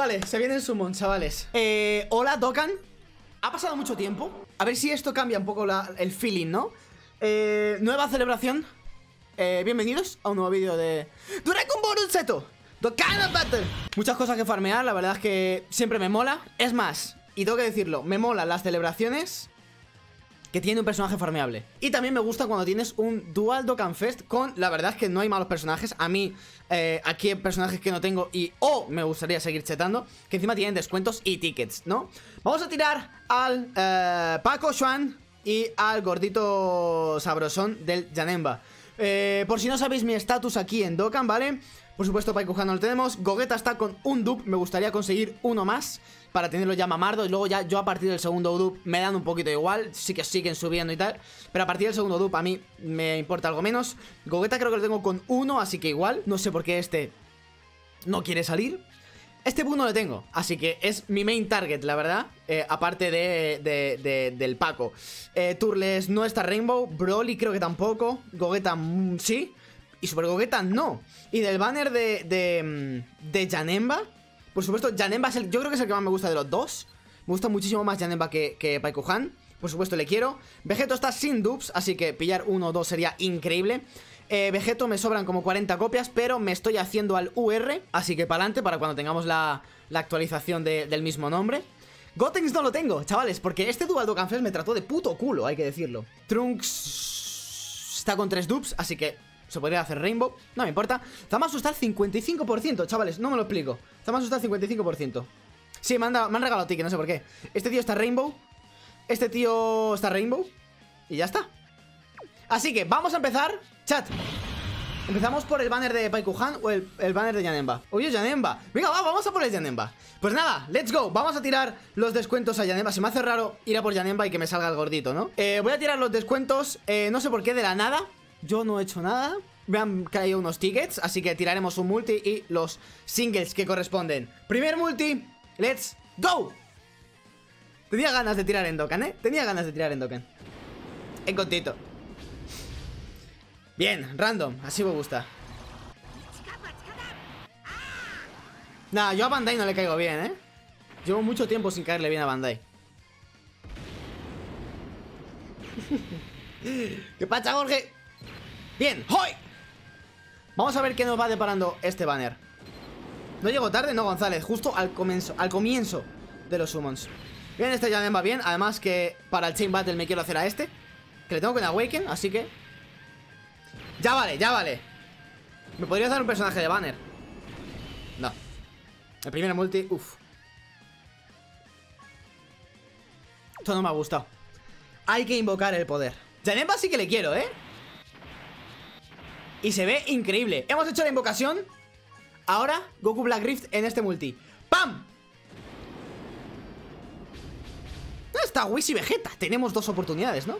vale, se vienen summon, chavales. Eh, Hola, Dokkan Ha pasado mucho tiempo. A ver si esto cambia un poco el feeling, ¿no? Eh, nueva celebración. Eh, Bienvenidos a un nuevo vídeo de Dragon Ball Zeto Dokkan Battle. Muchas cosas que farmear, la verdad es que siempre me mola. Es más, y tengo que decirlo, me mola las celebraciones que tiene un personaje farmeable. Y también me gusta cuando tienes un Dual Dokkan Fest con, la verdad es que no hay malos personajes. A mí, eh, aquí hay personajes que no tengo y o me gustaría seguir chetando, que encima tienen descuentos y tickets, ¿no? Vamos a tirar al eh, Paco Xuan y al gordito sabrosón del Janemba. Eh, por si no sabéis mi estatus aquí en Dokkan, ¿vale? Por supuesto, Paikuhan no lo tenemos. Gogeta está con un dupe. Me gustaría conseguir uno más para tenerlo ya mamardo. Y luego ya yo a partir del segundo dupe me dan un poquito igual. Sí que siguen subiendo y tal. Pero a partir del segundo dupe a mí me importa algo menos. Gogeta creo que lo tengo con uno, así que igual. No sé por qué este no quiere salir. Este bug no lo tengo, así que es mi main target, la verdad eh, Aparte de, del Paco eh, Turles no está Rainbow Broly creo que tampoco Gogeta mm, sí y Super Gogeta no. Y del banner de, de, de Janemba, por supuesto, Janemba es el, yo creo que es el que más me gusta de los dos. Me gusta muchísimo más Janemba que, que Paikuhan. Por supuesto, le quiero. Vegeto está sin dupes, así que pillar uno o dos sería increíble. Eh, Vegeto me sobran como 40 copias, pero me estoy haciendo al UR, así que para adelante para cuando tengamos la, la actualización del mismo nombre. Gotenks no lo tengo, chavales, porque este Dual Dokkan me trató de puto culo, hay que decirlo. Trunks está con tres dupes, así que se podría hacer Rainbow, no me importa. Zamasu está al 55%, chavales, no me lo explico. Zamasu está al 55% Sí, me han, me han regalado ticket, no sé por qué. Este tío está Rainbow Este tío está Rainbow Y ya está. Así que vamos a empezar, chat. Empezamos por el banner de Paikuhan o el, banner de Yanemba. Oye, Yanemba. Venga, va, vamos a por el Yanemba. Pues nada, let's go. Vamos a tirar los descuentos a Yanemba. Se me hace raro ir a por Yanemba y que me salga el gordito, ¿no? Eh, voy a tirar los descuentos eh, No sé por qué, de la nada yo no he hecho nada. Me han caído unos tickets, así que tiraremos un multi y los singles que corresponden. Primer multi, let's go. Tenía ganas de tirar en Dokkan, ¿eh? Tenía ganas de tirar en Dokkan. En contito. Bien, random, así me gusta. Nah, yo a Bandai no le caigo bien, ¿eh? Llevo mucho tiempo sin caerle bien a Bandai. ¿Qué pasa, Jorge? Bien, ¡hoy! Vamos a ver qué nos va deparando este banner. No llego tarde, no González Justo al comienzo, al comienzo de los summons. Bien, este ya va bien. Además que para el Chain Battle me quiero hacer a este Que le tengo con Awaken, así que Ya vale, ya vale. ¿Me podría dar un personaje de banner? No. El primer multi, uff Esto no me ha gustado. Hay que invocar el poder. Janemba sí que le quiero, ¿eh? Y se ve increíble Hemos hecho la invocación Ahora Goku Black Rift en este multi ¡Pam! ¿Dónde está Whis y Vegeta? Tenemos dos oportunidades, ¿no?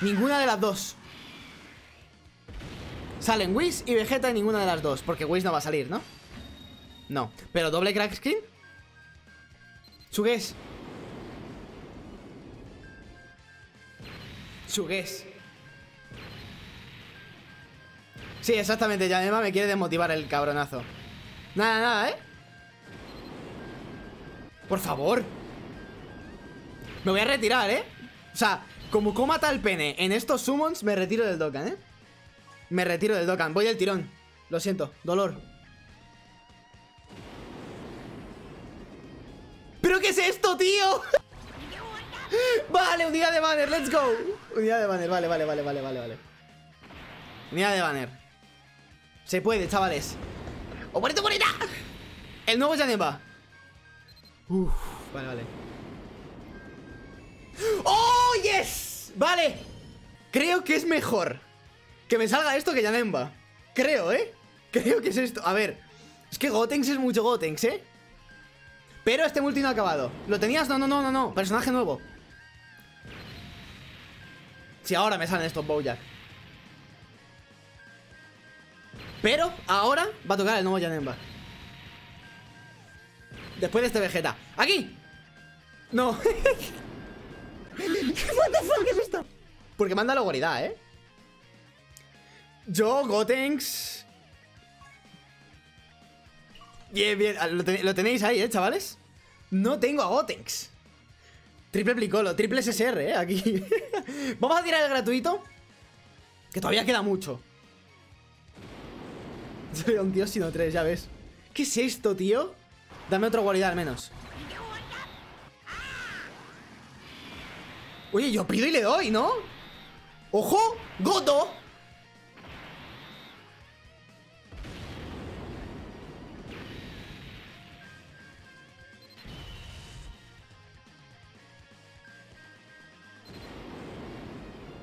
Ninguna de las dos Salen Whis y Vegeta en ninguna de las dos Porque Whis no va a salir, ¿no? No, pero doble crack screen Sugues Sugues Sí, exactamente, Yanema me quiere desmotivar el cabronazo Nada, nada, ¿eh? Por favor Me voy a retirar, ¿eh? O sea, como coma tal pene en estos summons Me retiro del Dokkan, ¿eh? Me retiro del Dokkan, voy al tirón Lo siento, dolor ¿Pero qué es esto, tío? Vale, unidad de banner, let's go Unidad de banner, vale, vale, vale, vale, vale Unidad de banner se puede, chavales ¡Oh, bonito, bonita! El nuevo Janemba Uf, vale, vale ¡Oh, yes! Vale Creo que es mejor Que me salga esto que Janemba Creo, ¿eh? Creo que es esto A ver Es que Gotenks es mucho Gotenks, ¿eh? Pero este multi no ha acabado ¿Lo tenías? No, no, no, no, no Personaje nuevo Si ahora me salen estos Bojack pero ahora va a tocar el nuevo Janemba Después de este Vegeta ¡Aquí! No What the fuck es esto? Porque manda la guaridad, ¿eh? Yo, Gotenks Bien, bien. Ah, Lo, ten- lo tenéis ahí, ¿eh, chavales? No tengo a Gotenks. Triple Plicolo, triple SSR, ¿eh? Aquí. Vamos a tirar el gratuito. Que todavía queda mucho. Soy un tío sino tres, ya ves. ¿Qué es esto, tío? Dame otra cualidad al menos. Oye, yo pido y le doy, ¿no? ¡Ojo! ¡Goto!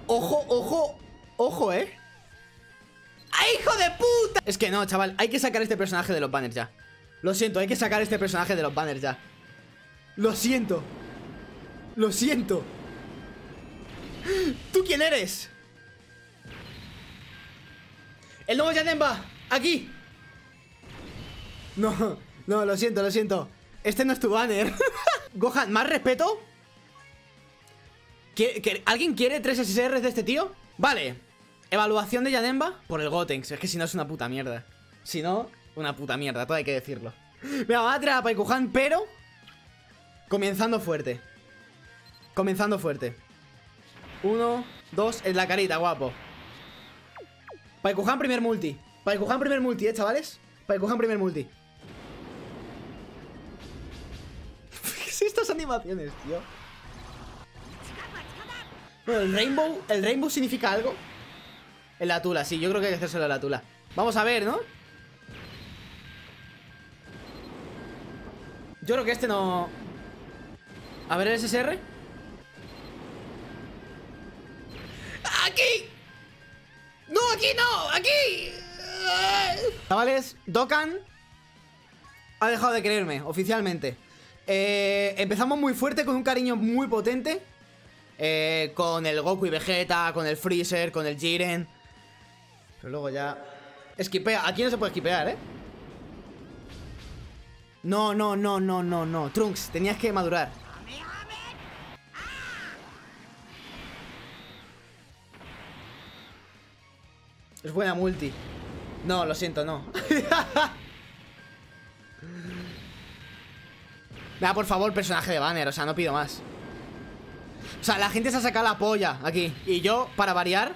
Ojo, ojo, ojo, ¿eh? ¡Ay, hijo de puta! Es que no, chaval, hay que sacar este personaje de los banners ya. Lo siento, hay que sacar este personaje de los banners ya. Lo siento. Lo siento. ¿Tú quién eres? El nuevo Yanemba, aquí. No, no, lo siento, lo siento. Este no es tu banner. Gohan, ¿más respeto? ¿Quie- quie- ¿Alguien quiere tres SSRs de este tío? Vale. Evaluación de Yanemba por el Gotenks. Es que si no es una puta mierda. Si no, una puta mierda, todo hay que decirlo. Mira, va a tirar a Paikuhan, pero... Comenzando fuerte. Comenzando fuerte. Uno, dos, en la carita, guapo. Paikuhan primer multi. Paikuhan primer multi, eh, chavales. Paikuhan primer multi. ¿Qué es estas animaciones, tío? Bueno, el Rainbow, ¿el Rainbow significa algo? En la tula, sí, yo creo que hay que hacérselo a la tula. Vamos a ver, ¿no? Yo creo que este no... A ver el SSR. ¡Aquí! ¡No, aquí no! ¡Aquí! Chavales, Dokkan ha dejado de creerme, oficialmente. Eh, empezamos muy fuerte, con un cariño muy potente. Eh, con el Goku y Vegeta, con el Freezer, con el Jiren. Pero luego ya... Esquipea, aquí no se puede esquipear, ¿eh? No, no, no, no, no, no. Trunks, tenías que madurar. Es buena multi. No, lo siento, no. Vea, por favor, personaje de banner, o sea, no pido más. O sea, la gente se ha sacado la polla aquí. Y yo, para variar,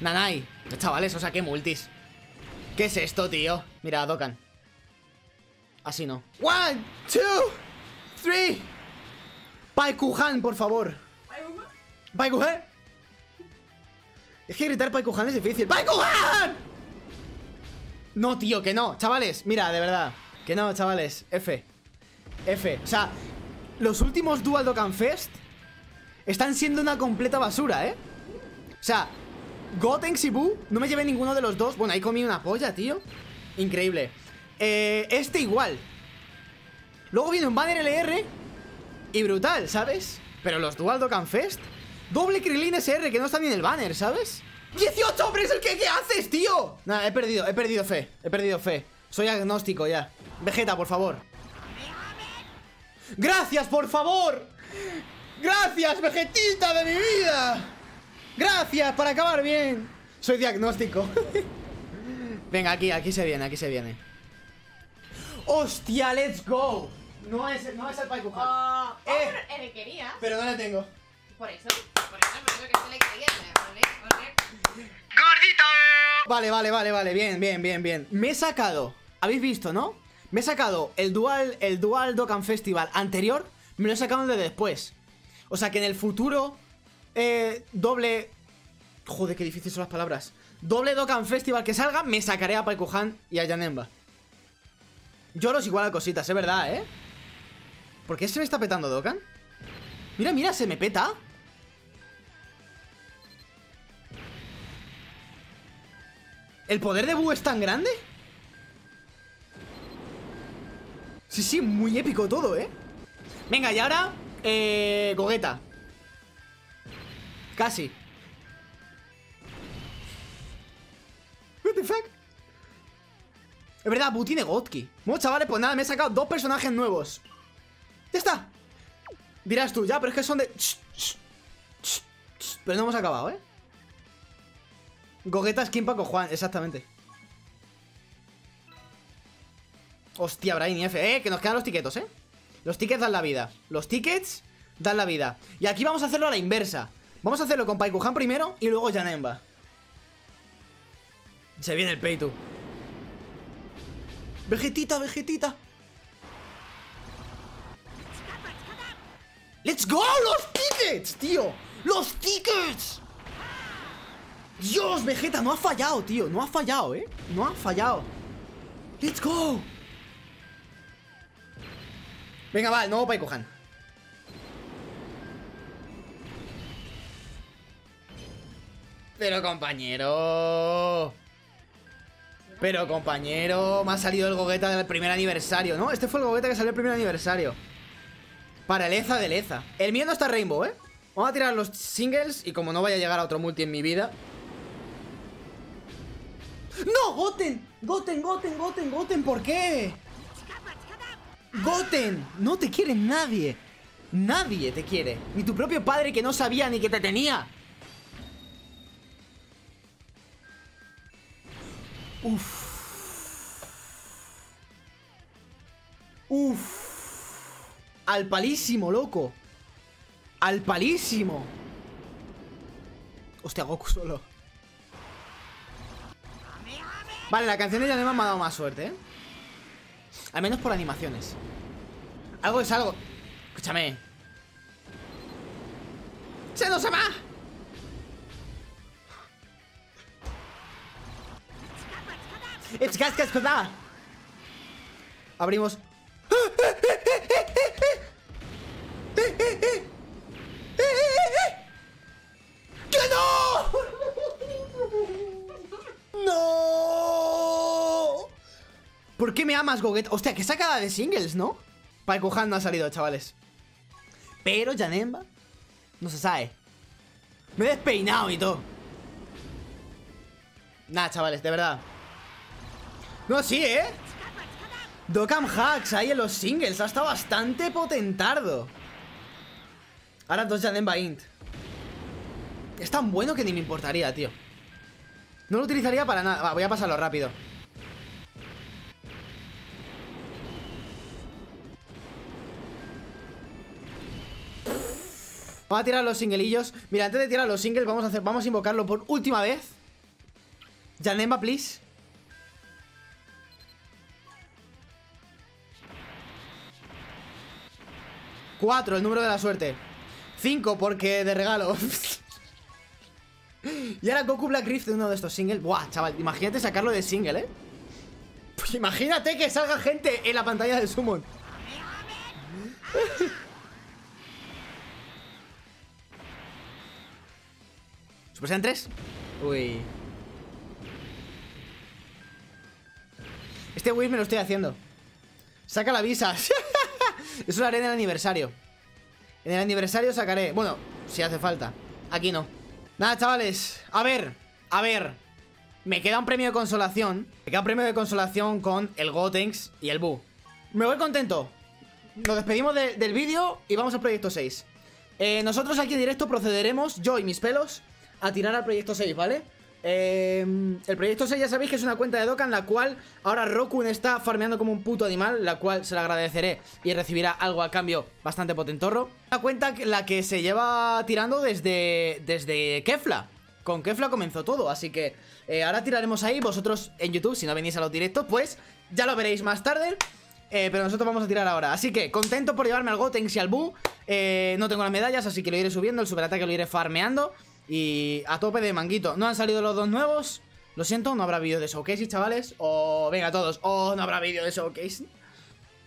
Nanai. Chavales, o sea, qué multis. ¿Qué es esto, tío? Mira, Dokkan. Así no. One, two, three. Paikuhan, por favor. Paikuhan. Es que gritar Paikuhan es difícil. ¡Paikuhan! No, tío, que no. Chavales, mira, de verdad. Que no, chavales. F. F. O sea, los últimos Dual Dokkan Fest están siendo una completa basura, ¿eh? O sea, Gotenks y Buu, no me llevé ninguno de los dos. Bueno, ahí comí una polla, tío. Increíble. Eh, este igual. Luego viene un banner LR y brutal, ¿sabes? Pero los Dual Dokkan Fest, doble Krillin SR que no está ni en el banner, ¿sabes? ¡18 hombres! ¿El que, ¿Qué haces, tío? Nada, he perdido, he perdido fe. He perdido fe. Soy agnóstico ya. Vegeta, por favor. ¡Gracias, por favor! ¡Gracias, Vegetita de mi vida! ¡Gracias, para acabar bien! Soy diagnóstico. Venga, aquí, aquí se viene, aquí se viene. ¡Hostia, let's go! No es, no es el Paikuhan. Oh, oh, Eh. pero le quería. Pero no le tengo. Por eso, por eso, por eso que se le quería. ¿vale? ¿vale? Vale, vale, vale, vale, bien, bien, bien, bien. Me he sacado, habéis visto, ¿no? Me he sacado el Dual, el Dual Dokkan Festival anterior, me lo he sacado de después. O sea que en el futuro, eh, doble... Joder, qué difíciles son las palabras. Doble Dokkan Festival que salga, me sacaré a Paikuhan y a Yanemba. Lloros igual a cositas, es verdad, ¿eh? ¿Por qué se me está petando Dokkan? Mira, mira, se me peta. ¿El poder de Buu es tan grande? Sí, sí, muy épico todo, ¿eh? Venga, y ahora... Eh... Gogeta Casi What the fuck Es verdad, Buu tiene Gotki Bueno, chavales, pues nada, me he sacado dos personajes nuevos Ya está Dirás tú, ya, pero es que son de... Pero no hemos acabado, ¿eh? Gogeta skin Paco Juan, exactamente. Hostia, Brain y F. Eh, que nos quedan los tiquetos, eh. Los tickets dan la vida. Los tickets dan la vida. Y aquí vamos a hacerlo a la inversa. Vamos a hacerlo con Paikuhan primero y luego Janemba. Se viene el Peitu. Vegetita, vegetita. ¡Let's go! ¡Los tickets, tío! ¡Los tickets! Dios, Vegeta, no ha fallado, tío. No ha fallado, ¿eh? No ha fallado. ¡Let's go! Venga, va, el nuevo Paikuhan. Pero compañero... Pero compañero, me ha salido el Gogeta del primer aniversario, ¿no? Este fue el Gogeta que salió el primer aniversario. Para Leza de Leza. El mío no está Rainbow, ¿eh? Vamos a tirar los singles y como no vaya a llegar a otro multi en mi vida... ¡No! ¡Goten! ¡Goten, Goten, Goten, Goten! ¿Por qué? ¡Goten! No te quiere nadie. Nadie te quiere. Ni tu propio padre que no sabía ni que te tenía. Uf. Uf. Al palísimo, loco. Al palísimo. Hostia, Goku solo. Vale, la canción de Yanema me ha dado más suerte, ¿eh? Al menos por animaciones. Algo es algo. Escúchame. ¡Se nos va! ¡It's gas, gas! Abrimos. ¡Que no! ¡No! ¿Por qué me amas, Goget? Hostia, que sacada de singles, ¿no? Para no ha salido, chavales. Pero Janemba no se sabe. Me he despeinado y todo. Nada, chavales, de verdad. No, sí, ¿eh? Dokkan Hacks ahí en los singles. Ha estado bastante potentardo. Ahora dos Janemba Int. Es tan bueno que ni me importaría, tío. No lo utilizaría para nada. Voy a pasarlo rápido. Vamos a tirar los singlillos. Mira, antes de tirar los singles, vamos a hacer, vamos a invocarlo por última vez. Janemba, please. Cuatro, el número de la suerte. Cinco, porque de regalo. y ahora Goku Black Rift de uno de estos singles. Buah, chaval, imagínate sacarlo de single, ¿eh? Pues imagínate que salga gente en la pantalla de Summon. ¿Super Saiyan 3? Uy. Este Wii me lo estoy haciendo. Saca la visa. Eso lo haré en el aniversario. En el aniversario sacaré. Bueno, si hace falta. Aquí no. Nada, chavales. A ver, a ver. Me queda un premio de consolación. Me queda un premio de consolación con el Gotenks y el Bu. Me voy contento. Nos despedimos del vídeo y vamos al proyecto 6. Eh, nosotros aquí en directo procederemos, yo y mis pelos, a tirar al proyecto 6, ¿vale? Eh, el proyecto 6 ya sabéis que es una cuenta de Dokkan La cual ahora Rokun está farmeando como un puto animal La cual se la agradeceré y recibirá algo a cambio bastante potentorro. Una cuenta la que se lleva tirando desde, desde Kefla. Con Kefla comenzó todo, así que eh, ahora tiraremos ahí. Vosotros en YouTube, si no venís a los directos, pues ya lo veréis más tarde. Eh, pero nosotros vamos a tirar ahora. Así que contento por llevarme al Gotenks y al Bu. No tengo las medallas, así que lo iré subiendo. El superataque lo iré farmeando y a tope de manguito. No han salido los dos nuevos. Lo siento, no habrá vídeo de showcase, chavales. O venga todos. O no habrá vídeo de showcase.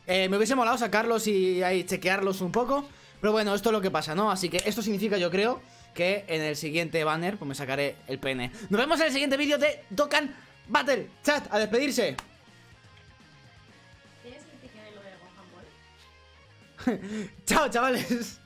Eh, me hubiese molado sacarlos y ahí chequearlos un poco. Pero bueno, esto es lo que pasa, ¿no? Así que esto significa, yo creo, que en el siguiente banner pues me sacaré el pene. Nos vemos en el siguiente vídeo de Dokkan Battle. Chat, a despedirse. ¿Tienes el lo de Gohan Chao, chavales.